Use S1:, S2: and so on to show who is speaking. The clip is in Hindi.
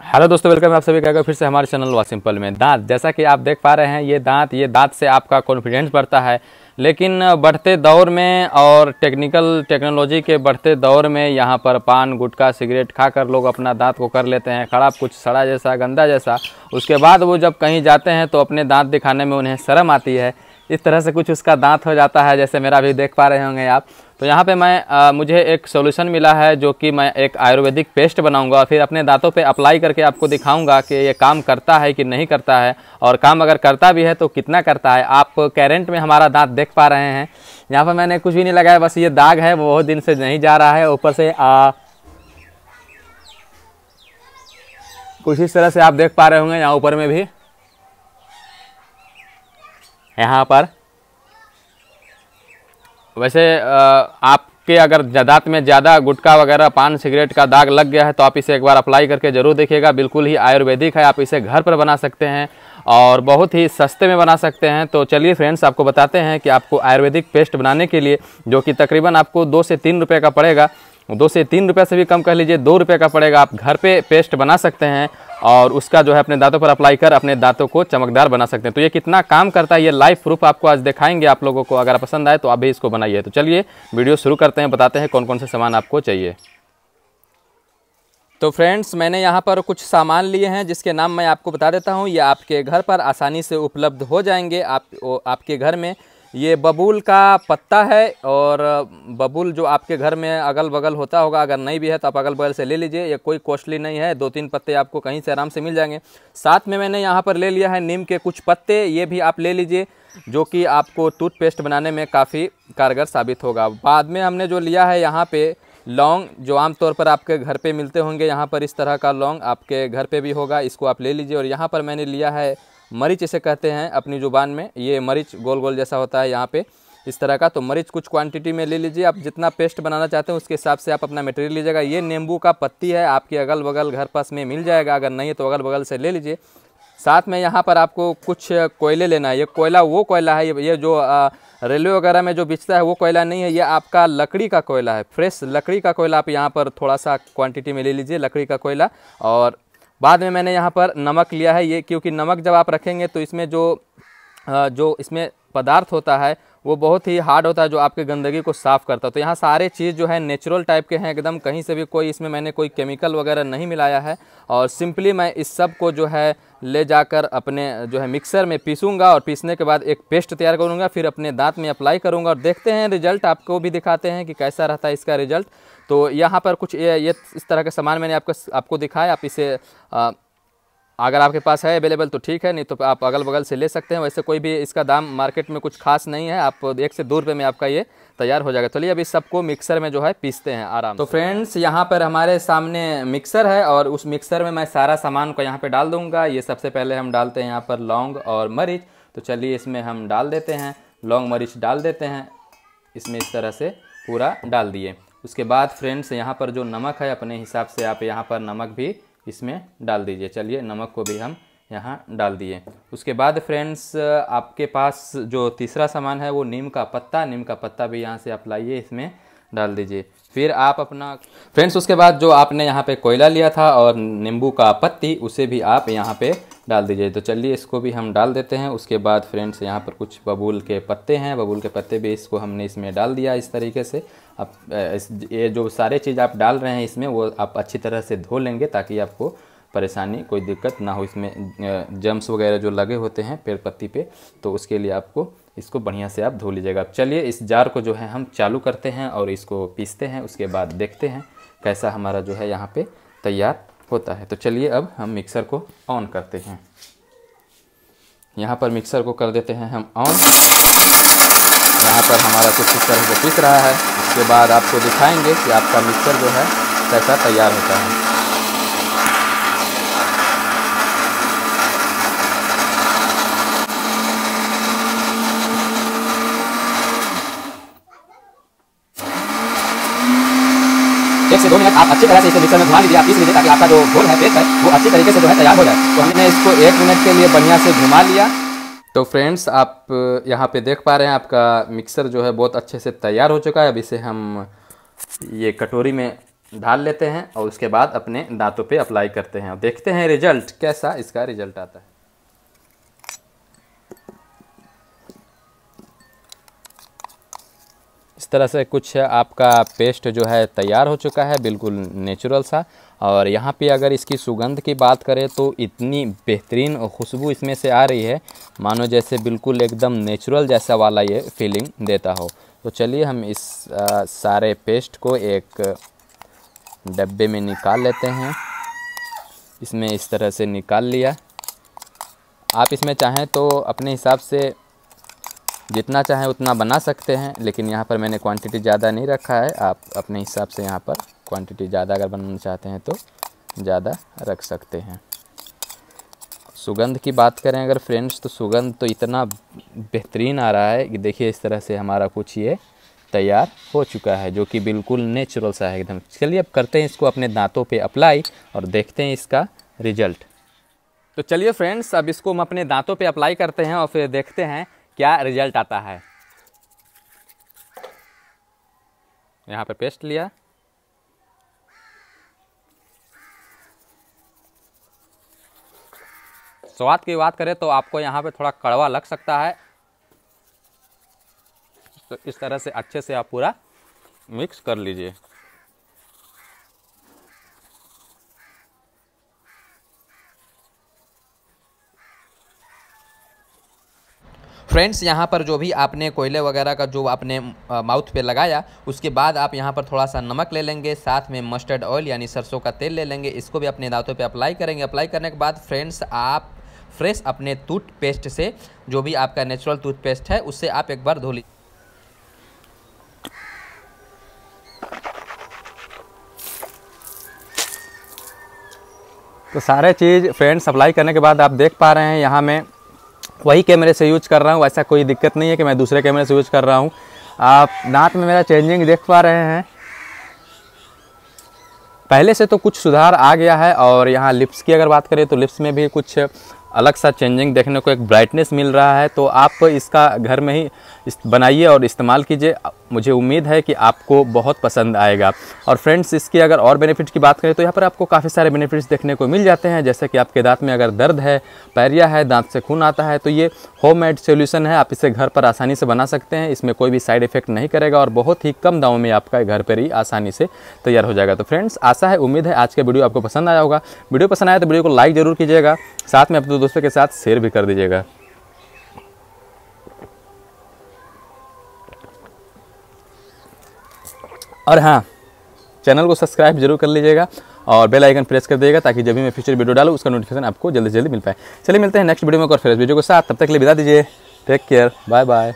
S1: हेलो दोस्तों, वेलकम आप सभी का फिर से हमारे चैनल वा सिंपल में। दांत, जैसा कि आप देख पा रहे हैं, ये दांत ये दांत से आपका कॉन्फिडेंस बढ़ता है। लेकिन, बढ़ते दौर में और टेक्निकल टेक्नोलॉजी के बढ़ते दौर में यहाँ पर पान, गुटखा सिगरेट खाकर लोग अपना दांत को कर लेते हैं। खराब कुछ सड़ा जैसा, गंदा जैसा। उसके बाद वो जब कहीं जाते हैं तो अपने दांत दिखाने में उन्हें शर्म आती है। इस तरह से कुछ उसका दांत हो जाता है, जैसे मेरा भी देख पा रहे होंगे आप। तो यहाँ पे मैं आ, मुझे एक सोल्यूशन मिला है जो कि मैं एक आयुर्वेदिक पेस्ट बनाऊँगा और फिर अपने दांतों पे अप्लाई करके आपको दिखाऊँगा कि ये काम करता है कि नहीं करता है। और काम अगर करता भी है तो कितना करता है? आप कैरेंट में हमारा दांत देख पा रहे हैं। यहाँ पर मैंने कुछ भी नहीं लगाया बस ये दाग है वो बहुत दिन से नहीं जा रहा है। ऊपर से आ, कुछ इस तरह से आप देख पा रहे होंगे यहाँ ऊपर में भी। यहाँ पर। वैसे आपके अगर दांत में ज़्यादा गुटखा वगैरह, पान, सिगरेट का दाग लग गया है तो आप इसे एक बार अप्लाई करके ज़रूर देखिएगा। बिल्कुल ही आयुर्वेदिक है, आप इसे घर पर बना सकते हैं और बहुत ही सस्ते में बना सकते हैं। तो चलिए फ्रेंड्स, आपको बताते हैं कि आपको आयुर्वेदिक पेस्ट बनाने के लिए, जो कि तकरीबन आपको दो से तीन रुपये का पड़ेगा, दो से तीन रुपये से भी कम कह लीजिए, दो रुपये का पड़ेगा। आप घर पे पेस्ट बना सकते हैं और उसका जो है अपने दांतों पर अप्लाई कर अपने दांतों को चमकदार बना सकते हैं। तो ये कितना काम करता है, ये लाइव प्रूफ आपको आज दिखाएँगे आप लोगों को, अगर पसंद आए तो आप भी इसको बनाइए। तो चलिए, वीडियो शुरू करते हैं, बताते हैं कौन कौन से सामान आपको चाहिए। तो फ्रेंड्स मैंने यहाँ पर कुछ सामान लिए हैं, जिसके नाम मैं आपको बता देता हूँ। ये आपके घर पर आसानी से उपलब्ध हो जाएँगे। आप आपके घर में ये बबूल का पत्ता है और बबूल जो आपके घर में अगल बगल होता होगा, अगर नहीं भी है तो आप अगल बगल से ले लीजिए। ये कोई कॉस्टली नहीं है दो तीन पत्ते आपको कहीं से आराम से मिल जाएँगे। साथ में मैंने यहाँ पर ले लिया है नीम के कुछ पत्ते, ये भी आप ले लीजिए, जो कि आपको टूथपेस्ट बनाने में काफ़ी कारगर साबित होगा। बाद में हमने जो लिया है यहाँ पर लौंग, जो आमतौर पर आपके घर पे मिलते होंगे, यहाँ पर इस तरह का लौंग आपके घर पे भी होगा, इसको आप ले लीजिए। और यहाँ पर मैंने लिया है मरीच इसे कहते हैं अपनी ज़ुबान में। ये मरीच गोल गोल जैसा होता है यहाँ पे, इस तरह का। तो मरीच कुछ क्वांटिटी में ले लीजिए। आप जितना पेस्ट बनाना चाहते हैं, उसके हिसाब से आप अपना मटेरियल लीजिएगा। ये नींबू का पत्ती है, आपके अगल बगल घर पास में मिल जाएगा। अगर नहीं है तो अगल बगल से ले लीजिए। साथ में यहाँ पर आपको कुछ कोयले लेना है। ये कोयला, वो कोयला है। ये जो रेलवे वगैरह में जो बिचता है, वो कोयला नहीं है। ये आपका लकड़ी का कोयला है। फ्रेश लकड़ी का कोयला आप यहाँ पर थोड़ा सा क्वांटिटी में ले लीजिए, लकड़ी का कोयला। और बाद में मैंने यहाँ पर नमक लिया है, ये क्योंकि नमक जब आप रखेंगे तो इसमें जो जो इसमें पदार्थ होता है, वो बहुत ही हार्ड होता है, जो आपके गंदगी को साफ़ करता है। तो यहाँ सारे चीज़ जो है नेचुरल टाइप के हैं, एकदम कहीं से भी कोई इसमें मैंने कोई केमिकल वगैरह नहीं मिलाया है। और सिंपली मैं इस सबको जो है ले जाकर अपने जो है मिक्सर में पीसूँगा और पीसने के बाद एक पेस्ट तैयार करूँगा फिर अपने दांत में अप्लाई करूँगा और देखते हैं रिज़ल्ट आपको भी दिखाते हैं कि कैसा रहता है इसका रिज़ल्ट तो यहाँ पर कुछ ये ये इस तरह का सामान मैंने आपको आपको दिखाया आप इसे आ, अगर आपके पास है अवेलेबल तो ठीक है नहीं तो आप अगल बगल से ले सकते हैं। वैसे कोई भी इसका दाम मार्केट में कुछ खास नहीं है आप एक से दो रुपये में आपका ये तैयार हो जाएगा। चलिए तो अभी सबको मिक्सर में जो है पीसते हैं आराम तो फ्रेंड्स यहाँ पर हमारे सामने मिक्सर है और उस मिक्सर में मैं सारा सामान को यहाँ पर डाल दूँगा। ये सबसे पहले हम डालते हैं यहाँ पर लौंग और मरीच। तो चलिए इसमें हम डाल देते हैं लौंग मरीच डाल देते हैं। इसमें इस तरह से पूरा डाल दिए। उसके बाद फ्रेंड्स यहाँ पर जो नमक है अपने हिसाब से आप यहाँ पर नमक भी इसमें डाल दीजिए। चलिए, नमक को भी हम यहाँ डाल दिए। उसके बाद फ्रेंड्स, आपके पास जो तीसरा सामान है, वो नीम का पत्ता। नीम का पत्ता भी यहाँ से आप लाइए इसमें। डाल दीजिए। फिर आप अपना, फ्रेंड्स, उसके बाद जो आपने यहाँ पे कोयला लिया था और नींबू का पत्ती, उसे भी आप यहाँ पे डाल दीजिए। तो चलिए, इसको भी हम डाल देते हैं। उसके बाद, फ्रेंड्स, यहाँ पर कुछ बबूल के पत्ते हैं। बबूल के पत्ते भी इसको हमने इसमें डाल दिया इस तरीके से। अब ये जो सारे चीज़ आप डाल रहे हैं इसमें, वो आप अच्छी तरह से धो लेंगे ताकि आपको परेशानी, कोई दिक्कत ना हो। इसमें जम्स वगैरह जो लगे होते हैं पेड़ पत्ती पे तो उसके लिए आपको इसको बढ़िया से आप धो लीजिएगा। अब चलिए, इस जार को जो है हम चालू करते हैं और इसको पीसते हैं, उसके बाद देखते हैं कैसा हमारा जो है यहाँ पे तैयार होता है। तो चलिए, अब हम मिक्सर को ऑन करते हैं। यहाँ पर मिक्सर को कर देते हैं हम ऑन। यहाँ पर हमारा कुछ इस तरह से पीस रहा है। उसके बाद आपको दिखाएँगे कि आपका मिक्सर जो है कैसा तैयार होता है। एक से दो मिनट आप अच्छी तरह से इसे मिक्सर में घुमा लीजिए। आप पीस लीजिए ताकि आपका जो घोल है पेस्ट है, वो अच्छी तरीके से जो है तैयार हो जाए। तो हमने इसको एक मिनट के लिए बढ़िया से घुमा लिया। तो फ्रेंड्स आप यहाँ पे देख पा रहे हैं आपका मिक्सर जो है बहुत अच्छे से तैयार हो चुका है। अब इसे हम ये कटोरी में ढाल लेते हैं और उसके बाद अपने दांतों पे अप्लाई करते हैं। और देखते हैं रिज़ल्ट कैसा इसका रिज़ल्ट आता है। तरह से कुछ आपका पेस्ट जो है तैयार हो चुका है बिल्कुल नेचुरल सा। और यहाँ पे अगर इसकी सुगंध की बात करें तो इतनी बेहतरीन खुशबू इसमें से आ रही है। मानो जैसे बिल्कुल एकदम नेचुरल जैसा वाला ये फीलिंग देता हो। तो चलिए हम इस आ, सारे पेस्ट को एक डब्बे में निकाल लेते हैं। इसमें इस तरह से निकाल लिया। आप इसमें चाहें तो अपने हिसाब से जितना चाहें उतना बना सकते हैं, लेकिन यहाँ पर मैंने क्वांटिटी ज़्यादा नहीं रखा है। आप अपने हिसाब से यहाँ पर क्वांटिटी ज़्यादा अगर बनाना चाहते हैं तो ज़्यादा रख सकते हैं। सुगंध की बात करें अगर फ्रेंड्स तो सुगंध तो इतना बेहतरीन आ रहा है कि देखिए इस तरह से हमारा कुछ ये तैयार हो चुका है, जो कि बिल्कुल नेचुरल सा है एकदम। चलिए अब करते हैं इसको अपने दांतों पे अप्लाई और देखते हैं इसका रिज़ल्ट तो चलिए फ्रेंड्स अब इसको हम अपने दांतों पे अप्लाई करते हैं और फिर देखते हैं क्या रिज़ल्ट आता है? यहाँ पे पेस्ट लिया। स्वाद की बात करें तो आपको यहाँ पे थोड़ा कड़वा लग सकता है। तो इस तरह से अच्छे से आप पूरा मिक्स कर लीजिए। फ्रेंड्स यहाँ पर जो भी आपने कोयले वगैरह का जो आपने माउथ पे लगाया, उसके बाद आप यहाँ पर थोड़ा सा नमक ले लेंगे, साथ में मस्टर्ड ऑयल यानी सरसों का तेल ले लेंगे। इसको भी अपने दांतों पे अप्लाई करेंगे। अप्लाई करने के बाद फ्रेंड्स आप फ्रेश अपने टूथपेस्ट से, जो भी आपका नेचुरल टूथपेस्ट है, उससे आप एक बार धो लीजिए तो सारे चीज़ फ्रेंड्स अप्लाई करने के बाद आप देख पा रहे हैं, यहाँ मैं वही कैमरे से यूज़ कर रहा हूँ ऐसा कोई दिक्कत नहीं है कि मैं दूसरे कैमरे से यूज़ कर रहा हूँ। आप नात में मेरा चेंजिंग देख पा रहे हैं। पहले से तो कुछ सुधार आ गया है और यहाँ लिप्स की अगर बात करें तो लिप्स में भी कुछ अलग सा चेंजिंग देखने को एक ब्राइटनेस मिल रहा है तो आप इसका घर में ही बनाइए और इस्तेमाल कीजिए। मुझे उम्मीद है कि आपको बहुत पसंद आएगा। और फ्रेंड्स इसकी अगर और बेनिफिट की बात करें तो यहाँ पर आपको काफ़ी सारे बेनिफिट्स देखने को मिल जाते हैं, जैसे कि आपके दांत में अगर दर्द है, पैरिया है, दांत से खून आता है तो ये होम मेड सोल्यूशन है। आप इसे घर पर आसानी से बना सकते हैं, इसमें कोई भी साइड इफ़ेक्ट नहीं करेगा और बहुत ही कम दामों में आपका घर पर ही आसानी से तैयार हो जाएगा। तो फ्रेंड्स आशा है, उम्मीद है आज का वीडियो आपको पसंद आया होगा। वीडियो पसंद आया तो वीडियो को लाइक ज़रूर कीजिएगा। साथ में अपने दोस्तों के साथ शेयर भी कर दीजिएगा। और हाँ चैनल को सब्सक्राइब ज़रूर कर लीजिएगा और बेल आइकन प्रेस कर दीजिएगा ताकि जब भी मैं फ्यूचर वीडियो डालूँ, उसका नोटिफिकेशन आपको जल्दी से जल्दी मिल पाए। चलिए मिलते हैं नेक्स्ट वीडियो में और फिर वीडियो के साथ। तब तक के लिए विदा दीजिए। Take care bye bye